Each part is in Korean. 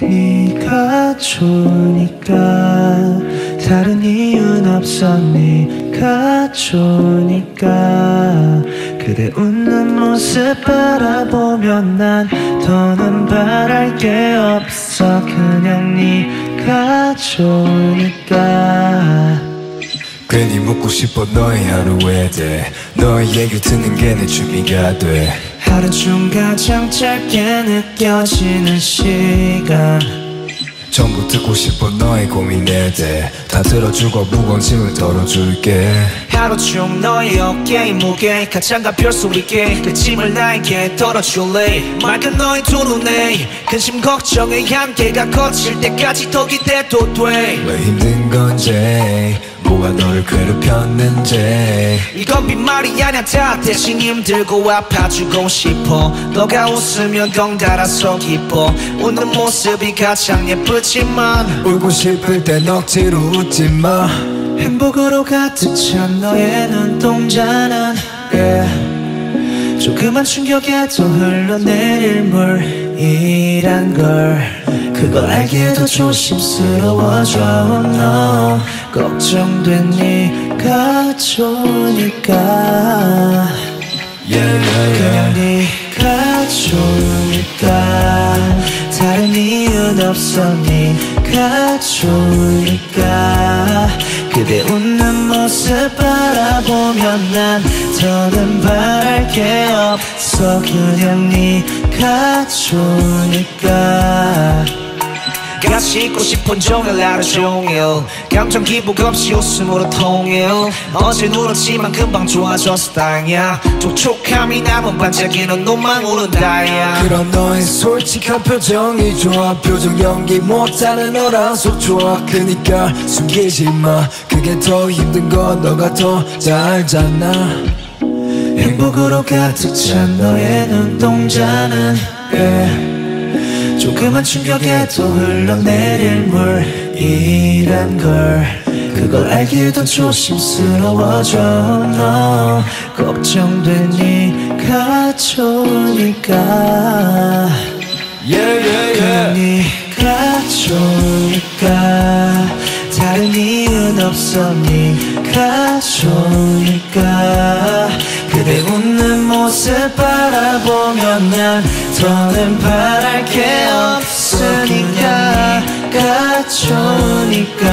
네가 좋으니까 다른 이유는 없어. 네가 좋으니까 그대 웃는 모습 바라보면 난 더는 바랄 게 없어. 그냥 네가 좋으니까. 괜히 묻고 싶어 너의 하루에 대해 너의 얘기 듣는 게 내 취미가 돼 하루 중 가장 짧게 느껴지는 시간. 전부 듣고 싶어 너의 고민에 대해 다 들어주고 무거운 짐을 덜어줄게 하루 중 너의 어깨의 무게 가장 가벼울 수 있게 그 짐을 나에게 덜어줄래? 맑은 너의 두 눈에 근심 걱정의 한계가 거칠 때까지 더 기대도 돼. 왜 힘든 건지 뭐가 너를 괴롭혔는지. 이건 빈말이 아냐 다 대신 힘들고 아파주고 싶어. 너가 웃으면 덩달아서 기뻐. 웃는 모습이 가장 예쁘지만 울고 싶을 땐 억지로 웃지 마 행복으로 가득 찬 너의 눈동자는 yeah. 조그만 충격에도 흘러내릴 물이란 걸. 그걸 알기에도 조심스러워져. 너 걱정된 네가 좋으니까. Yeah, yeah, 그냥. 네가 좋으니까. 다른 이유는 없어. 네가 좋으니까 그대 웃는 모습 바라보면 난 더는 바랄 게 없어. 그냥 네가 좋으니까 있고 싶은 종일 하루 종일. 감정 기복 없이 웃음으로 통일. 어제 울었지만 금방 좋아졌어 다행이야. 촉촉함이 남은 반짝이는 눈만 오른다야. 그런 너의 솔직한 표정이 좋아. 표정 연기 못하는 너라서 좋아. 그니까 숨기지 마. 그게 더 힘든 건 너가 더 잘 알잖아 행복으로 가득 찬 너의 눈동자는 yeah. 조그만 충격에도 흘러내릴 물이란 걸. 그걸 알기에도 조심스러워져 너. 걱정된 네가 좋으니까. Yeah, yeah, 그냥 네가 좋으니까. 다른 이유는 없어 네가 좋으니까 그대 웃는 모습 바라보면 난 더는 바랄 게 없으니까 네가 좋으니까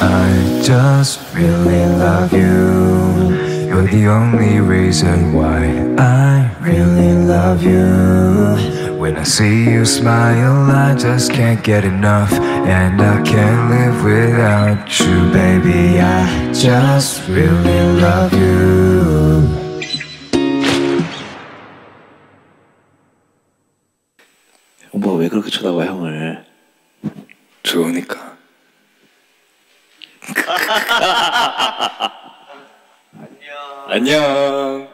I just really love you You're the only reason why I really love you When I see you smile I just can't get enough And I can't live without you Baby I just really love you 오빠 왜 그렇게 쳐다봐 형을? 좋으니까 안녕.